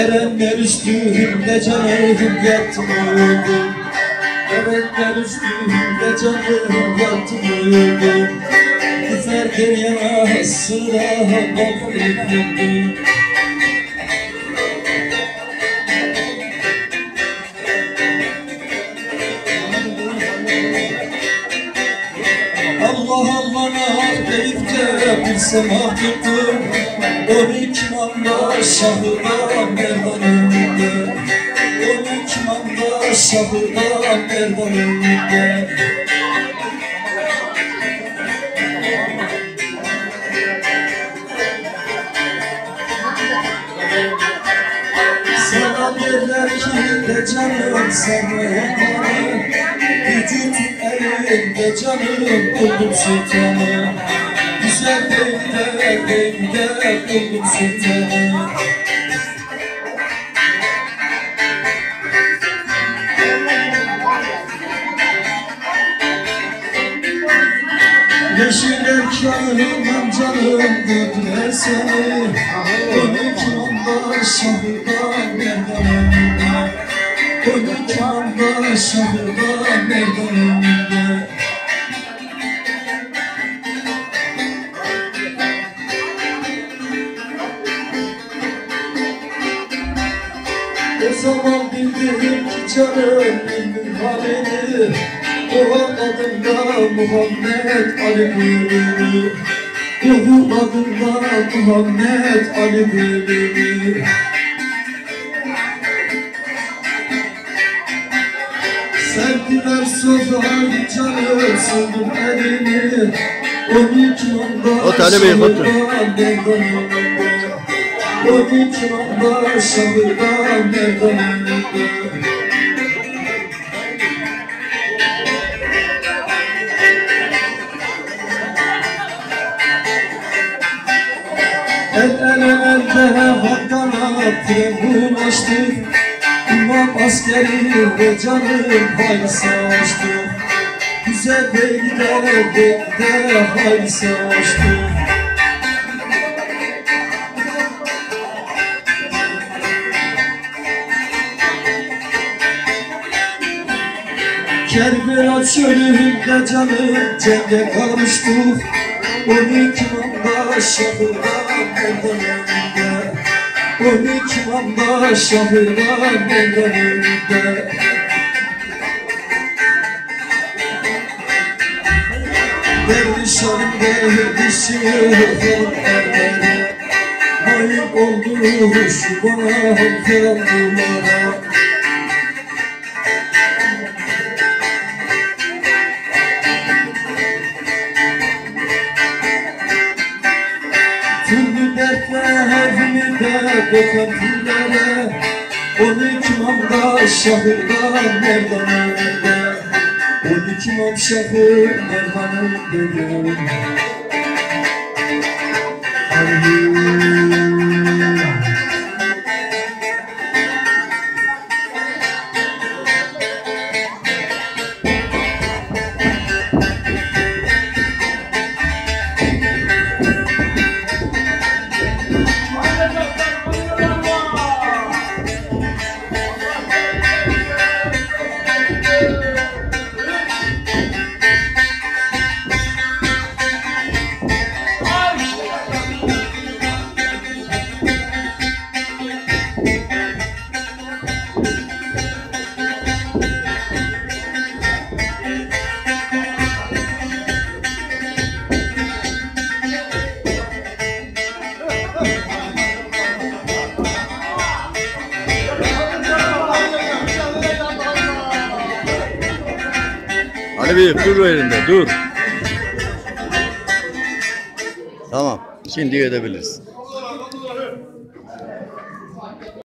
Erenler üstünde canım yattım uyudum Erenler üstünde canım yattım uyudum Kızar derya sıra bakıp yudum Allah Allah'a deyip de bir sema tuttum On iki manda şahıdan merdan önünde On iki manda şahıdan merdan önünde Sana derler de canım sana Vücut elinde canım buldum sultanı Güzel beyler elinde buldum sultanı Yeşil erkanım canım dediler seni Onu kimanda şahıdan nereden önünde Onu kimanda şahıdan nereden önünde O zaman bildim ki canım bildim halini O adında Muhammed Ali buyurdu Ruhum adında Muhammed Ali buyurdu Sevdiler sofrayı canım sandım elini. O tane bey, bakın. Manda şahıdan nereden önünde El ele elde hakkana tren ulaştık İmam askeri pay savaştık Güzel beyler de pay savaştık Kerbela çölünde canım cenge karıştık On iki manda şahıdan benden önünde On iki manda şahıdan benden önünde Dervişlerim dervişi erdere Hayır oldu şu bana kaldılara Türlü dertlerini de döken dillere On iki manda şahırdan merdan önünde. On iki mam şahır merdan önünde. Ali Bey dur yerinde dur. Tamam. Şimdi edebiliriz.